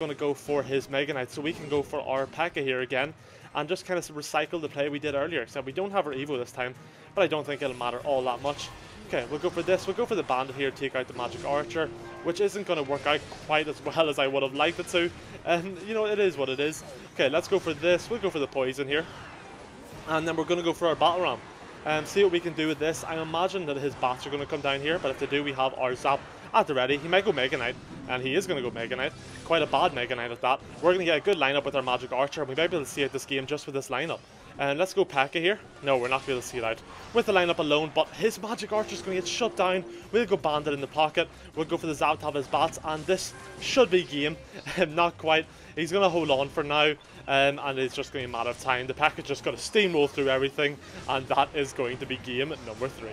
going to go for his Mega Knight, so we can go for our P.E.K.K.A here again, and just kind of recycle the play we did earlier, except we don't have our Evo this time, but I don't think it'll matter all that much. Okay, we'll go for this. We'll go for the Bandit here, take out the Magic Archer, which isn't going to work out quite as well as I would have liked it to. And, you know, it is what it is. Okay, let's go for this. We'll go for the Poison here. And then we're going to go for our Battle Ram. And see what we can do with this. I imagine that his bats are going to come down here, but if they do, we have our Zap at the ready. He might go Mega Knight, and he is going to go Mega Knight. Quite a bad Mega Knight at that. We're going to get a good lineup with our Magic Archer, we might be able to see out this game just with this lineup. And let's go P.E.K.K.A here. No, we're not going to be able to see it out with the lineup alone, but his Magic Archer is going to get shut down. We'll go Bandit in the pocket. We'll go for the Zap to bats, and this should be game. not quite. He's going to hold on for now, um, and it's just going to be a matter of time. The P.E.K.K.A just got to steamroll through everything, and that is going to be game number three.